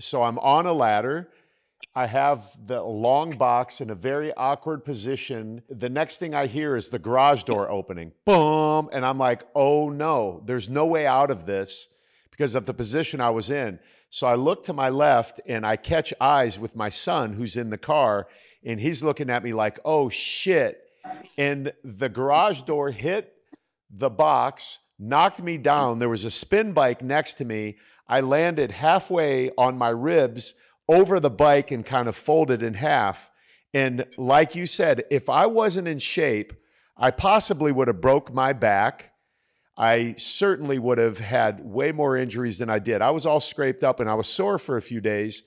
So I'm on a ladder. I have the long box in a very awkward position. The next thing I hear is the garage door opening. Boom. And I'm like, oh no, there's no way out of this because of the position I was in. So I look to my left and I catch eyes with my son who's in the car and he's looking at me like, oh shit. And the garage door hit the box, knocked me down. There was a spin bike next to me. I landed halfway on my ribs over the bike and kind of folded in half. And like you said, if I wasn't in shape, I possibly would have broke my back. I certainly would have had way more injuries than I did. I was all scraped up and I was sore for a few days.